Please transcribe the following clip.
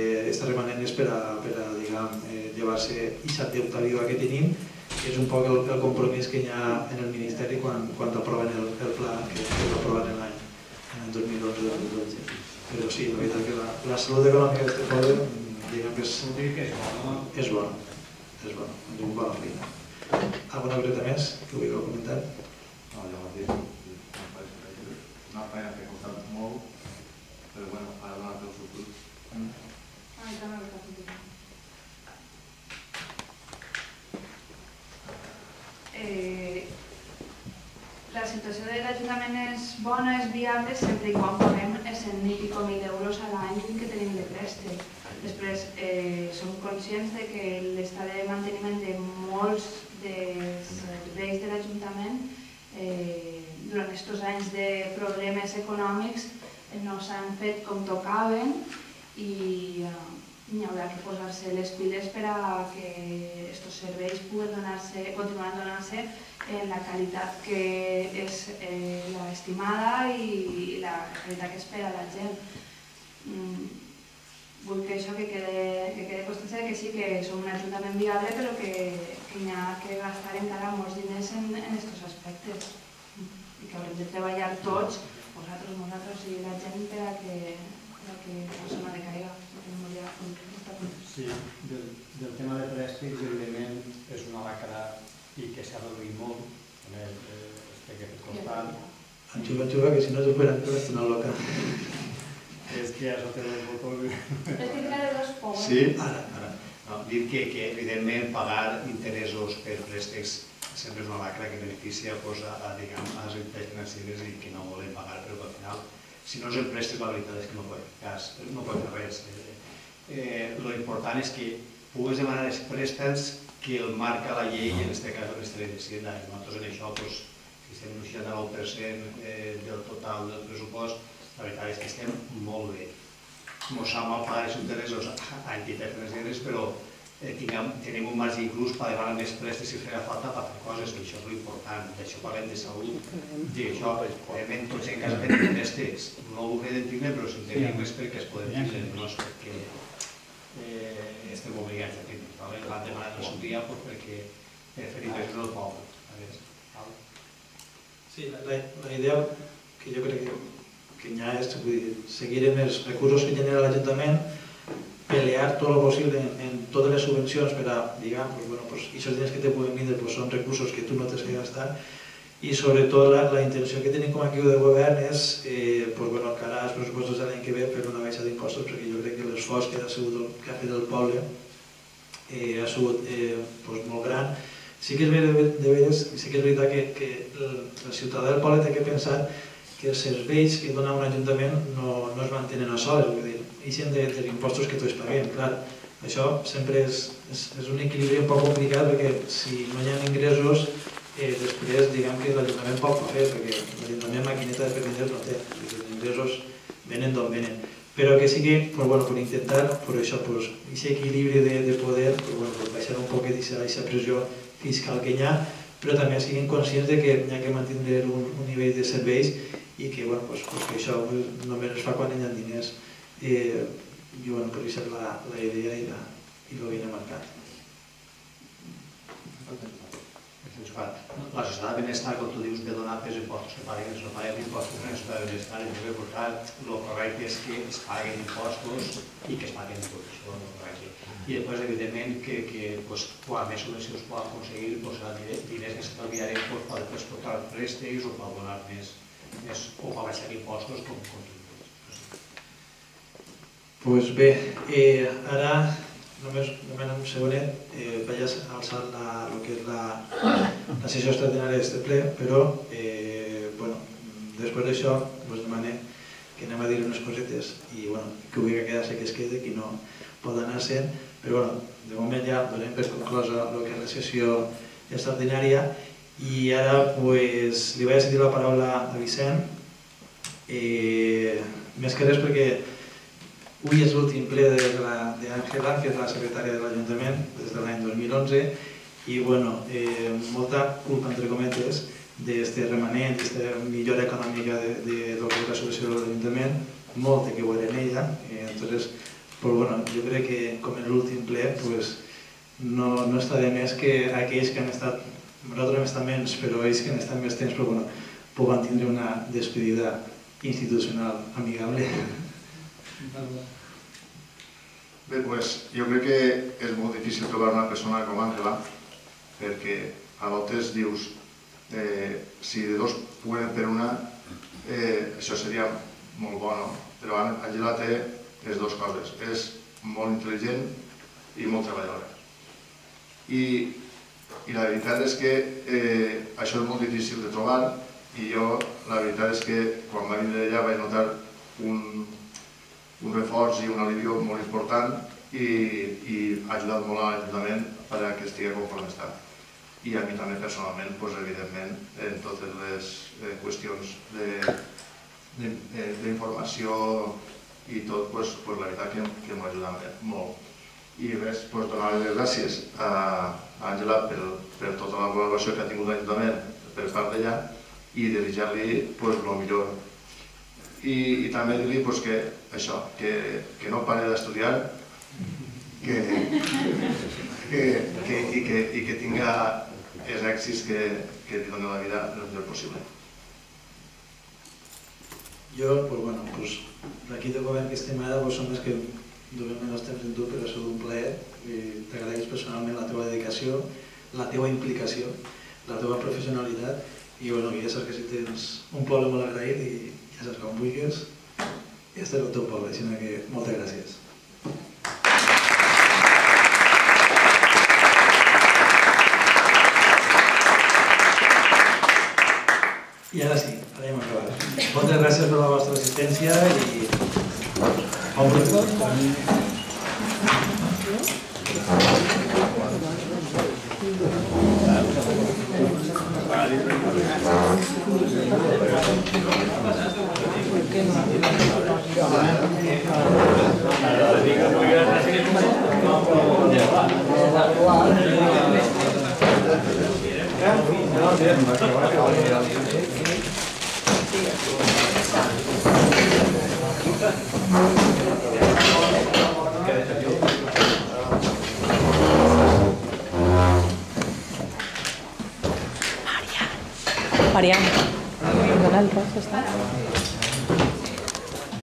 Aquesta remanent és per a, per a diguem, eh, llevar-se aquesta deuta viva que tenim, que és un poc el, el compromís que hi ha en el Ministeri quan, quan aproven el, el pla que, que va aprovar en l'any en el 2011-2012. Però sí, la veritat que la, la salut econòmica d'aquest poble, diguem que és, és bona, és bona, és una bona feina. Alguna cosa més que vulgueu comentar? No, ja ho has dit. Una feina, que ha costat molt, però bueno, ara dona el seu fruit. Ai, també ho capito. Eh, la situació de l'Ajuntament és bona, és viable, sempre i quan paguem els 100 i mil euros a l'any que tenim de préstec. Després, eh, som conscients de que l'estat de manteniment de molts dels serveis de l'Ajuntament eh, durant aquests anys de problemes econòmics eh, no s'han fet com tocaven i eh, hi haurà que posar-se les piles per a que aquests serveis puguen donar-se, continuar donant-se en la qualitat que és eh, la estimada i la qualitat que espera la gent. Mm, vull que això que quede, que quede constància que sí que som un ajuntament viable però que, que ha que gastar encara molts diners en aquests aspectes i que haurem de treballar tots, vosaltres, nosaltres i la gent per a que, per a que. Sí, del, del tema de préstecs, evidentment, és una lacra i que s'ha reduït molt, també eh, este que fet costat. Anxuva, anxuva, que si no t'ho faran, t'ho una loca. És que ja s'ha tret el botó. És que de dos pomes. Sí, Ara, ara. no, dir que, que evidentment pagar interessos per préstecs sempre és una lacra que beneficia pues, a, a, diguem, a les entitats financeres i que no volen pagar, però al final, si no és el préstec, la veritat és que no pot cas, no pot fer res. Eh, eh, lo important és que pugues demanar els préstecs que el marca la llei, en aquest cas el Ministeri d'Hisenda, i nosaltres en això, pues, si estem en un 69% eh, del total del pressupost, la veritat és que estem molt bé. Ens sap mal pagar els interessos a entitats financeres, però eh, tinguem, tenim un marge inclús per demanar més préstecs si farà falta per fer coses, i això és l'important. D'això parlem de salut, i això, evidentment, tots en casa tenim préstecs. No ho he d'entendre, però si en tenim és perquè es poden tindre, no és perquè eh, estem obligats a tindre. Vale? L'han demanat el seu dia pues, perquè per fer inversions al poble. Sí, la, la, idea que jo crec que, que hi ha és vull dir, seguir amb els recursos que genera l'Ajuntament, pelear tot el possible en, en totes les subvencions per a, diguem, pues, bueno, pues, aquests diners que te puguen vindre pues, són recursos que tu no tens que gastar i sobretot la, la intenció que tenim com a equip de govern és eh, pues, bueno, encara els pressupostos de que ve fer una baixa d'impostos perquè jo crec que l'esforç que, ha sigut el, que ha fet el poble eh, ha sigut eh, pues, molt gran. Sí que és veritat, de veres, sí que és veritat que, que el, el ciutadà del poble té que pensar que els serveis que dona un ajuntament no, no es mantenen a soles, vull dir, ixen de, dels impostos que tots paguem, clar. Això sempre és, és, és un equilibri un poc complicat perquè si no hi ha ingressos eh, després diguem que l'Ajuntament pot fer, perquè l'Ajuntament maquineta de diners no té, els ingressos venen d'on venen. Però que sigui, pues, bueno, per intentar, per això, pues, aquest equilibri de, de poder, pues, bueno, pues, baixar un poc aquesta pressió fiscal que hi ha, però també siguin conscients de que hi ha que mantenir un, un nivell de serveis i que, bueno, pues, que això només es fa quan hi ha diners. Eh, I bueno, això és la, la idea i, la, i el que viene marcat. La societat de benestar, com tu dius, de donar pels impostos que paguen, no paguen impostos la societat de benestar, i també, per tant, el correcte és que es paguen impostos i que es paguen tots, és el correcte. I després, evidentment, que, que pues, quan més subvencions poden aconseguir, pues, diners que s'estalviarem pues, per després portar préstecs o per donar més, més o per baixar impostos, com, tu dius. Pues bé, eh, ara només demanem un segonet, eh, vaig alçar la, el que és la, la sessió extraordinària d'aquest ple, però eh, bueno, després d'això us demanem que anem a dir unes cosetes i bueno, que ho vulgui quedar-se que es quede, qui no pot anar-se'n, però bueno, de moment ja donem per conclosa el que és la sessió extraordinària i ara pues, li vaig cedir la paraula a Vicent, eh, més que res perquè Avui és l'últim ple d'Àngela, que és la secretària de l'Ajuntament des de l'any 2011, i bueno, eh, molta culpa, entre cometes, d'aquest remanent, d'aquesta millora econòmica de, de, de la solució de l'Ajuntament, molt que veure en ella, eh, entonces però bueno, jo crec que com en l'últim ple pues, no, no està de més que aquells que han estat, nosaltres estat menys, però ells que han estat més temps, però bueno, puguen tindre una despedida institucional amigable. Bé, doncs, jo crec que és molt difícil trobar una persona com Àngela, perquè a voltes dius, eh, si de dos puguen per una, eh, això seria molt bo, no? Però Àngela té les dues coses, és molt intel·ligent i molt treballadora. I, i la veritat és que eh, això és molt difícil de trobar i jo la veritat és que quan va vindre allà vaig notar un, un reforç i un alivio molt important i, i ha ajudat molt a l'Ajuntament perquè estigui conforme està. I a mi també personalment, doncs, evidentment, en totes les eh, qüestions d'informació i tot, doncs, doncs, la veritat que, que ajudat molt. I res, doncs, donar les gràcies a Àngela per, per tota la col·laboració que ha tingut l'Ajuntament per part d'ella i desitjar-li pues, el millor i, i també dir-li pues, que això, que, que no pare d'estudiar, que, que, que, i, que, i que tinga els èxits que, que li doni la vida el millor possible. Jo, pues, bueno, pues, l'equip de govern que estem ara pues, som els que duem menys temps tu, però ha sigut un plaer i t'agraeix personalment la teva dedicació, la teva implicació, la teva professionalitat i bueno, ja saps que si tens un poble molt agraït i ja saps com vulguis, ja estaré al teu poble, així que moltes gràcies. Gracias. Mariana. Mariana. ¿Dónde está el rostro está?